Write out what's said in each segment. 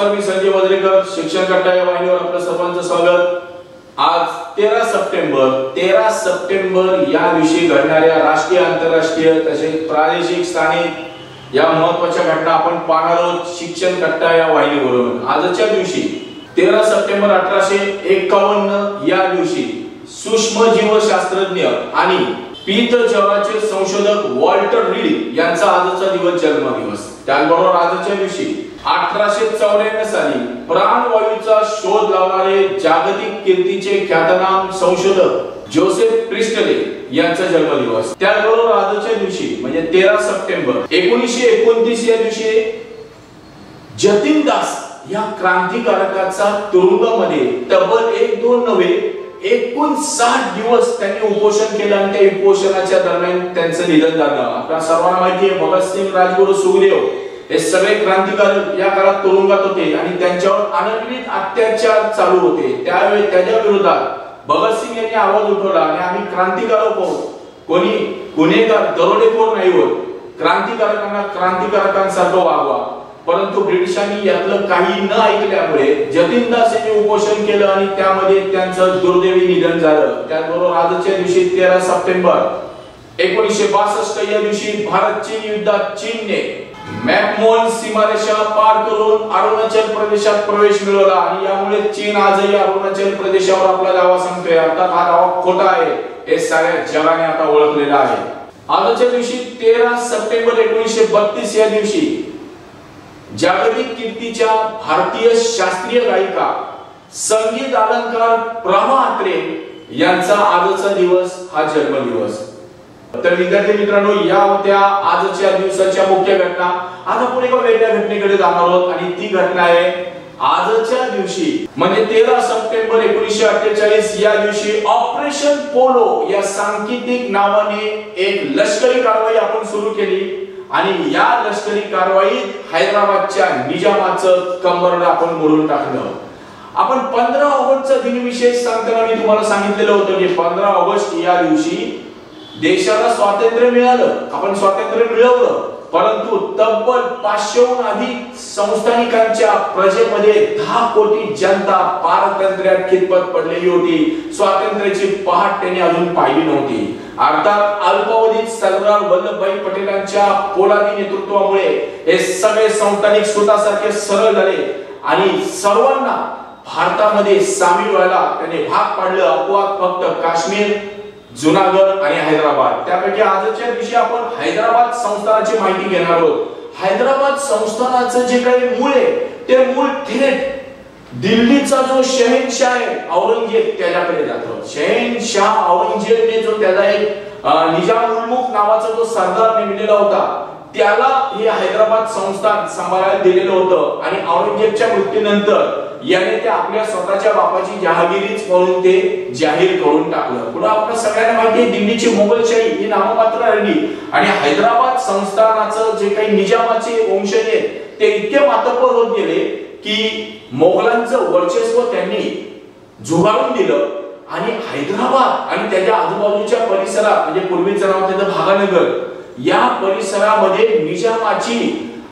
नमस्कार मी संजय वजरेकर शिक्षण कट्टा या वाहिनीवर आपलं सर्वांचं स्वागत. आज तेरा सप्टेंबर तेरा सप्टेंबर या दिवशी घडणाऱ्या राष्ट्रीय आंतरराष्ट्रीय तसेच प्रादेशिक स्थानिक या महत्त्वाच्या घटना आपण पाहणार आहोत शिक्षण कट्टा या वाहिनीवरून. आजच्या दिवशी तेरा सप्टेंबर अठराशे एकावन्न या दिवशी सूक्ष्म जीवशास्त्रज्ञ आणि पीत ज्वराचे संशोधक वॉल्टर रीड यांचा आजचा दिवस जन्मदिवस. त्याचबरोबर आजच्या दिवशी अठराशे चौऱ्याण्णव साली प्राणवायूचा शोध लावणारे जागतिक कीर्तीचे ख्यातनाम संशोधक जोसेफ प्रिस्टले यांचा जन्मदिवस. त्याचबरोबर आजच्या दिवशी म्हणजे तेरा सप्टेंबर एकोणीसशे एकोणतीस या दिवशी जतीन दास या क्रांतिकारकाचा तुरुंगामध्ये तब्बल एक दोन नव्हे एकूण साठ दिवस त्यांनी उपोषण केलं आणि त्या उपोषणाच्या दरम्यान त्यांचं निधन झालं. आपल्या सर्वांना माहिती आहे भगतसिंग राजगुरु सुखदेव हे सगळे क्रांतिकारक या काळात तुरुंगात होते आणि त्यांच्यावर अनन्वित अत्याचार चालू होते. त्यावेळी त्याच्या विरोधात भगतसिंग यांनी आवाज उठवला आणि आम्ही क्रांतिकारक आहोत. कोणी गुन्हेगार दरोडेखोर नाही होत. क्रांतिकारकांना क्रांतिकारकांसारखं वागवा. परंतु ब्रिटिशांनी यातलं काही न ऐकल्यामुळे जतीन दास यांनी उपोषण केलं आणि त्यामध्ये त्यांचं दुर्दैवी निधन झालं. त्याचबरोबर आजच्या दिवशी तेरा सप्टेंबर एकोणीसशे बासष्ट या दिवशी भारत चीन युद्धात चीनने मॅकमोन सीमारेषा पार करून अरुणाचल प्रदेशात प्रवेश मिळवला आणि यामुळे चीन आजही अरुणाचल प्रदेशावर आपला दावा सांगतोय. अर्थात हा दावा खोटा आहे. हे साऱ्या जगाने आता ओळखलेला आहे. आजच्या दिवशी तेरा सप्टेंबर एकोणीसशे बत्तीस या दिवशी जागतिक कीर्तीच्या भारतीय शास्त्रीय गायिका संगीत अलंकार प्रमा अत्रे यांचा आजचा दिवस हा जन्मदिवस. तर विद्यार्थी मित्रांनो या होत्या आजच्या दिवसाच्या मुख्य घटना. आज आपण एका वेगळ्या घटनेकडे जाणार आहोत आणि ती घटना आहे आजच्या दिवशी म्हणजे तेरा सप्टेंबर एकोणीसशे अठ्ठेचाळीस या दिवशी ऑपरेशन पोलो या सांकेतिक नावाने एक लष्करी कारवाई आपण सुरू केली. आणि या लष्करी कारवाईत हैदराबादच्या निजामाचं कंबरड आपण मोडून टाकलं. आपण पंधरा ऑगस्टचा दिनविशेष सांगताना मी तुम्हाला सांगितलेलं होतं की पंधरा ऑगस्ट या दिवशी देशाला स्वातंत्र्य मिळालं. आपण स्वातंत्र्य मिळवलं. परंतु तब्बल पाचशेहून अधिक संस्थानिकांच्या प्रजेमध्ये दहा कोटी जनता पारतंत्र्यात खितपत पडलेली होती. स्वातंत्र्याची पहाट त्यांनी अजून पाहिली नव्हती. अर्थात अल्पावधीत सरदार वल्लभभाई पटेलांच्या पोलादी नेतृत्वामुळे हे सगळे संस्थानिक स्वतःसारखे सरळ झाले आणि सर्वांना भारतामध्ये सामील व्हायला त्याने भाग पाडलं. अपवाद फक्त काश्मीर जुनागड आणि हैदराबाद. त्यापैकी आजच्या दिवशी आपण हैदराबाद संस्थानाची माहिती घेणार आहोत. हैदराबाद संस्थानाचं जे काही मूळ आहे ते मूळ थेट दिल्लीचा जो शहेनशाह आहे औरंगजेब त्याच्याकडे जातो. शहेनशाह औरंगजेबने जो त्याचा एक निजाम उल्मुख नावाचा जो सरदार नेमलेला होता त्याला हे हैदराबाद संस्थान सांभाळायला दिलेलं होतं. आणि औरंगजेबच्या मृत्यूनंतर याने ते आपल्या स्वतःच्या बापाची जहागिरीच म्हणून ते जाहीर करून टाकलं. पुन्हा आपलं सगळ्यांना माहिती आहे दिल्लीची मोगलशाही ही नाममात्र राहिली. आणि हैदराबाद संस्थानाचं जे काही निजामाचे वंशज आहेत ते इतके मातब्बर होत गेले की मोगलांचं वर्चस्व त्यांनी झुगारून दिलं. आणि हैदराबाद आणि त्याच्या आजूबाजूच्या परिसरात म्हणजे पूर्वीचं नाव त्याचं भागानगर या परिसरामध्ये निजामाची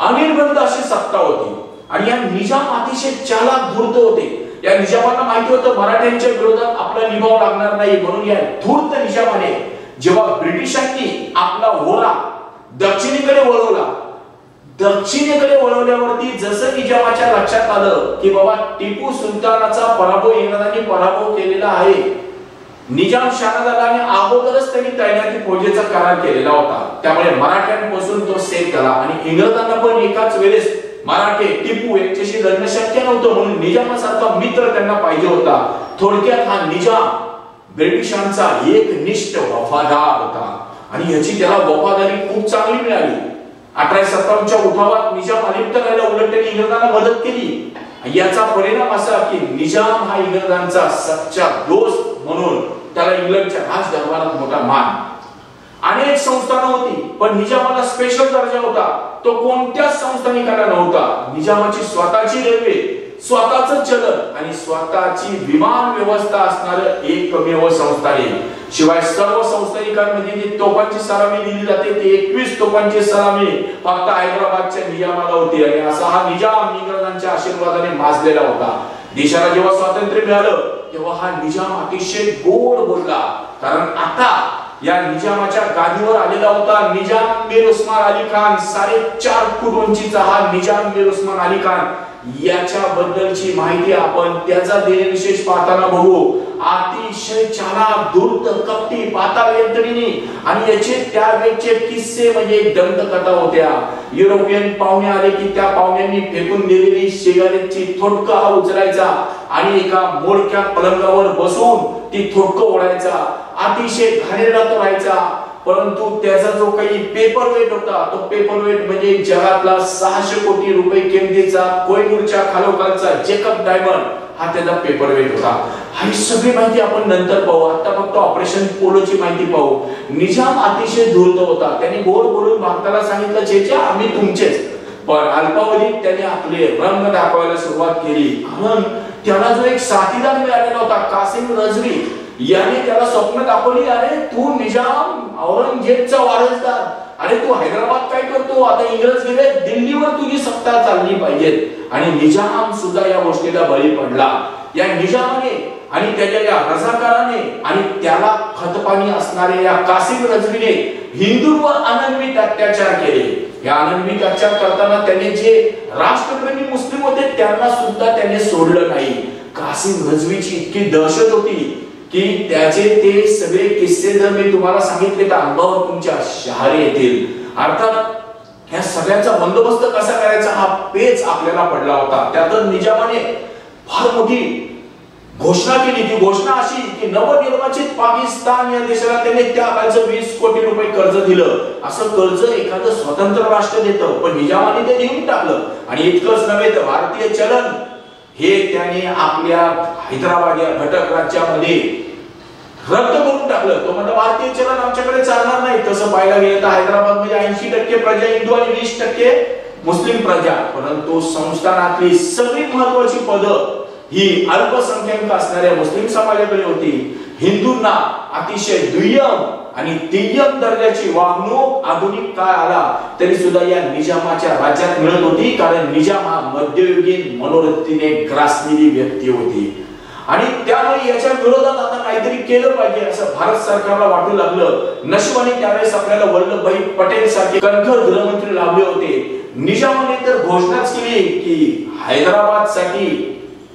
अनिर्बंध अशी सत्ता होती. आणि या निजाम अतिशय चालाक धूर्त होते. या निजामांना माहिती होतं मराठ्यांच्या विरोधात आपला निभाव लागणार नाही म्हणून या धूर्त निजामाने जेव्हा ब्रिटिशांनी आपला होरा दक्षिणेकडे वळवला दक्षिणेकडे वळवल्यावरती जसं निजामाच्या लक्षात आलं की बाबा टिपू सुलतानाचा पराभव इंग्रजांनी पराभव केलेला आहे निजाम शहाजादाने अगोदरच त्यांनी तैनाती फौजेचा करार केलेला होता. त्यामुळे मराठ्यांपासून तो सेफ झाला आणि इंग्रजांना पण एकाच वेळेस मराठे टिपू यांच्याशी लढणं शक्य नव्हतं म्हणून निजामासारखा मित्र त्यांना पाहिजे होता. थोडक्यात हा निजाम ब्रिटिशांचा एक निष्ठ वफादार होता. आणि ह्याची त्याला वफादारी खूप चांगली मिळाली. अठराशे सत्तावन्नच्या उठावात निजाम अलिप्त राहिला उलट त्यांनी इंग्रजांना मदत केली. याचा परिणाम असा की निजाम हा इंग्रजांचा सच्चा दोस्त म्हणून त्याला इंग्लंडच्या राज दरबारात मोठा मान. अनेक संस्थानं होती पण निजामाला स्पेशल दर्जा होता. तो कोणत्याच संस्थानिकाला नव्हता? निजामाची स्वतःची रेल्वे स्वतःच चलन आणि स्वतःची विमान व्यवस्था असणार एकमेव संस्थाने शिवाय सर्व संस्थानिकांमध्ये जी तोफांची सलामी दिली जाते ती एकवीस तोफांची सलामी फक्त हैदराबादच्या निजामाला होती. आणि असा हा निजाम इंग्रजांच्या आशीर्वादाने माजलेला होता. देशाला जेव्हा स्वातंत्र्य मिळालं तेव्हा हा निजाम अतिशय गोड बोलला. कारण आता या निजामाच्या गादीवर आलेला होता निजाम मीर उस्मान अली खान. साडेचार फूट उंचीचा हा निजाम मीर उस्मान अली खान. याच्याबद्दलची माहिती आपण त्याचा विशेष पाहताना बघू. अतिशय चालाक धूर्त कपटी पाताळ यंत्रिणी आणि याचे त्यावेळेचे किस्से म्हणजे दंतकथा होत्या. युरोपियन पाहुणे आले की त्या पाहुण्यांनी फेकून दिलेली सिगारेटची हा उचलायचा आणि एका मोडक्या पलंगावर बसून ती थोडकं ओढायचा. अतिशय घाणेरडा तो राहायचा. परंतु त्याचा जो काही पेपर वेट होता तो पेपर वेट म्हणजे जगातला सहाशे कोटी रुपये किमतीचा कोयनूरच्या खालोखालचा जेकब डायमंड हा त्याचा पेपर वेट होता. ही सगळी माहिती आपण नंतर पाहू. आता फक्त ऑपरेशन पोलोची माहिती पाहू. निजाम अतिशय धूर्त होता. त्यांनी गोड बोलून भारताला सांगितलं जे आम्ही तुमचेच. पण अल्पावधीत त्याने आपले रंग दाखवायला सुरुवात केली. कारण त्याला जो एक साथीदार मिळालेला होता कासिम रजवी याने त्याला स्वप्न दाखवली अरे तू निजाम औरंगजेबचा वारसदार. अरे तू हैदराबाद काय करतो? आता इंग्रज गेले दिल्लीवर तुझी सत्ता चालली पाहिजे. आणि निजाम सुद्धा या गोष्टीला बळी पडला. या निजामाने आणि त्याच्या या रजाकाराने आणि त्याला खतपाणी असणाऱ्या या कासिम रजवीने हिंदूंवर अनन्वित अत्याचार केले. या अनन्वित अत्याचार करताना त्याने जे राष्ट्रप्रेमी मुस्लिम होते त्यांना सुद्धा त्याने सोडलं नाही. कासिम रजवीची इतकी दहशत होती. की त्याचे ते सगळे किस्से जर मी तुम्हाला सांगितले तर अंगावर तुमच्या शहारे येतील. अर्थात या सगळ्यांचा बंदोबस्त कसा करायचा हा पेच आपल्याला पडला होता. त्यात निजामाने फार मोठी घोषणा केली ती घोषणा अशी की नवनिर्वाचित पाकिस्तान या देशाला त्याने त्या काळचं वीस कोटी रुपये कर्ज दिलं. असं कर्ज एखादं स्वतंत्र राष्ट्र देतं. पण निजामाने ते देऊन टाकलं. आणि इतकंच नव्हे तर भारतीय चलन हे त्याने आपल्या हैदराबाद या घटक राज्यामध्ये रद्द करून टाकलं. तो म्हणतो भारतीय चलन आमच्याकडे चालणार नाही. तसं पाहायला गेलं तर हैदराबादमध्ये ऐंशी टक्के प्रजा हिंदू आणि वीस टक्के मुस्लिम प्रजा. परंतु संस्थानातली सगळी महत्वाची पद ही अल्पसंख्याक असणाऱ्या मुस्लिम समाजाकडे होती. हिंदूंना अतिशय दुय्यम आणि तिय्यम दर्जाची वागणूक आधुनिक काळ आला तरी सुद्धा या निजामाच्या राज्यात मिळत होती कारण निजाम हा मध्ययुगीन मनोरथीने ग्रासलेली व्यक्ती होती. आणि त्यामुळे याच्या विरोधात आता काहीतरी केलं पाहिजे असं भारत सरकारला वाटू लागलं. नशिबाने त्यावेळेस आपल्याला वल्लभभाई पटेल सारखे कणखर गृहमंत्री लाभले होते. निजामाने तर घोषणाच केली की हैदराबादसाठी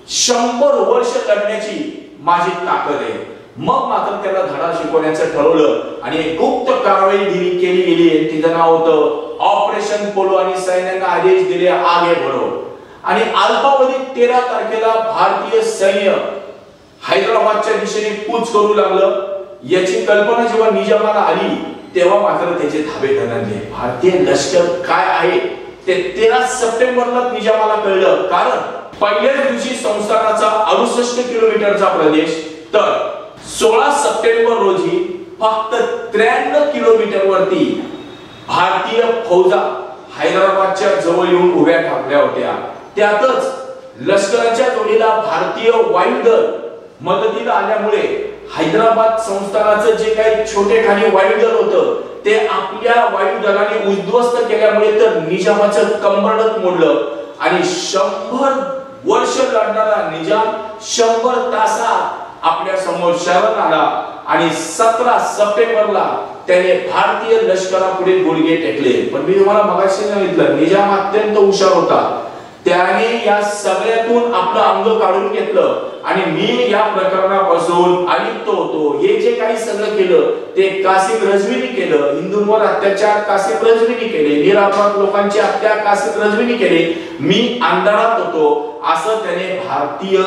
शंभर वर्ष लढण्याची माझी ताकद आहे. मग मात्र त्याला धडा शिकवण्याचं ठरवलं आणि गुप्त कारवाई दिली केली गेली. तिचं नाव होतं ऑपरेशन पोलो आणि सैन्यांना आदेश दिले आगे भरो आणि अल्पावधीत तेरा तारखेला भारतीय सैन्य हैदराबादच्या दिशेने कूच करू लागलं. याची कल्पना जेव्हा निजामाला आली तेव्हा मात्र त्याचे धाबे धनले भारतीय लष्कर काय आहे ते तेरा सप्टेंबरला निजामाला कळलं. कारण पहिल्याच दिवशी संस्थानाचा अडुसष्ट किलोमीटरचा प्रदेश. तर सोळा सप्टेंबर रोजी फक्त त्र्याण्णव किलोमीटर वरती भारतीय फौजा हैदराबादच्या जवळ येऊन उभ्या ठाकल्या होत्या. त्यातच लष्कराच्या जोडीला भारतीय वायुदल मदतीला आल्यामुळे हैदराबाद संस्थानाचं जे काही छोटे खाली वायुदल होतं ते आपल्या वायुदलाने उद्ध्वस्त केल्यामुळे तर निजामाचं कंबरडत मोडलं आणि शंभर वर्ष लढणारा निजाम शंभर तासात आपल्यासमोर शरण आला आणि सतरा सप्टेंबरला त्याने भारतीय लष्करापुढे गुडघे टेकले. पण मी तुम्हाला मगाशी सांगितलं निजाम अत्यंत हुशार होता. त्याने या सगळ्यातून आपलं अंग काढून घेतलं. आणि मी या प्रकरणापासून अलिप्त होतो. हे जे काही सगळं केलं ते कासिम रजवीनी केलं. हिंदूंवर अत्याचार कासिम रजवीनी केले. निरापराध लोकांची हत्या कासिम रजवीनी केले. मी अंधारात होतो. असं त्याने भारतीय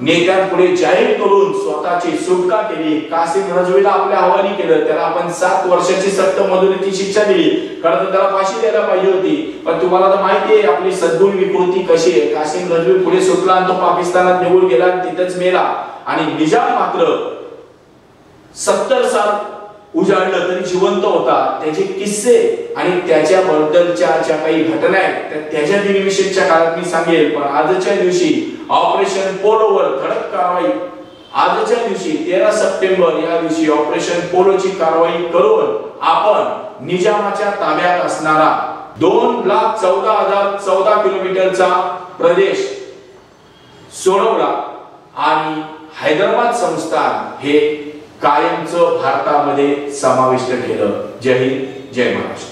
नेत्यांपुढे जाहीर करून स्वतःची सुटका केली. कासिम रजवीला आपल्या हवाली केलं. त्याला आपण सात वर्षाची सक्त मजुरीची शिक्षा दिली. कारण त्याला फाशी द्यायला पाहिजे होती. पण तुम्हाला तर माहिती आहे आपली सद्गुण विकृती कशी आहे. कासिम रजवी पुढे सुटला आणि तो पाकिस्तानात निघून गेला तिथेच मेला आणि निजाम मात्र सत्तर साल उजाडलं तरी जिवंत होता. त्याचे किस्से आणि त्याच्याबद्दलच्या ज्या काही घटना आहेत त्या त्याच्या दिनविषयीच्या काळात मी सांगेल. पण आजच्या दिवशी ऑपरेशन पोलोवर धडक कारवाई. आजच्या दिवशी तेरा सप्टेंबर या दिवशी ऑपरेशन पोलोची कारवाई करून आपण निजामाच्या ताब्यात असणारा दोन लाख चौदा हजार चौदा किलोमीटरचा प्रदेश सोडवला. आणि हैदराबाद संस्थान हे कायमचं भारतामध्ये समाविष्ट केलं. जय हिंद जय महाराष्ट्र.